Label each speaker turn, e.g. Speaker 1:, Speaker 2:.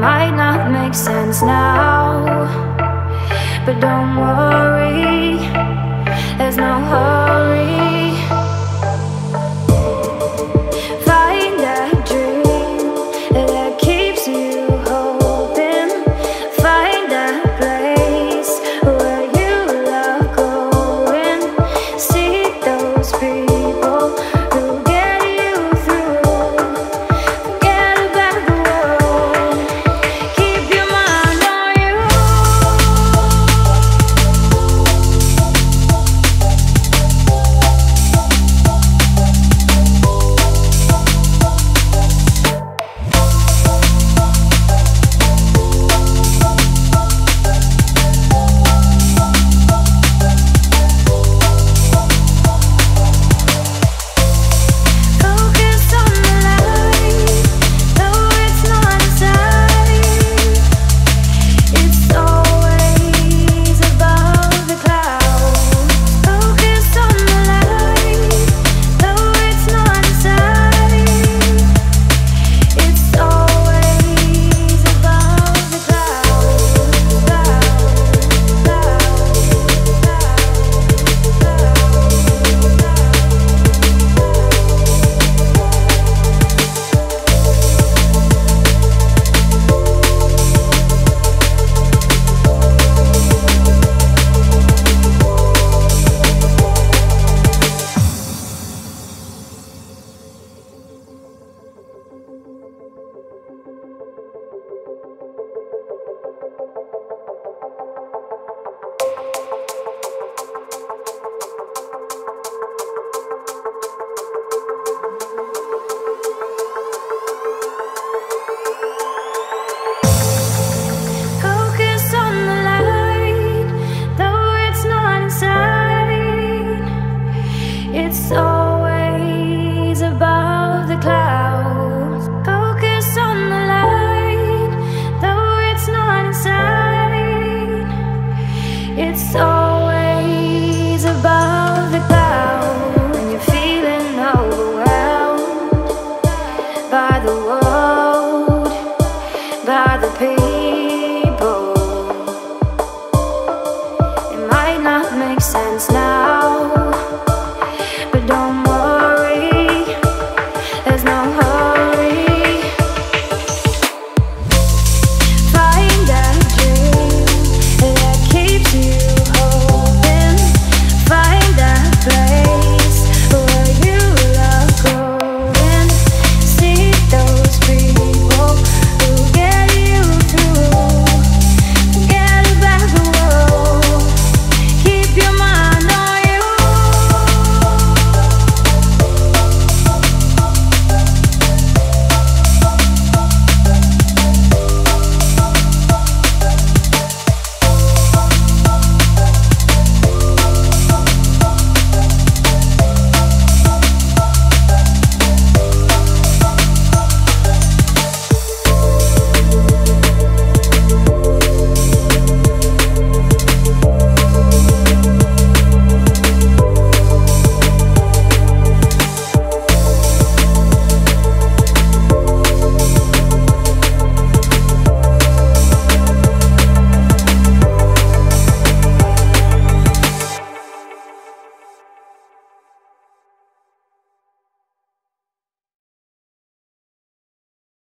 Speaker 1: might not make sense now, but don't worry, there's no hurry. It's always above the clouds. Focus on the light, though it's not. It's always above the clouds. When you're feeling overwhelmed by the world, by the people, it might not make sense now.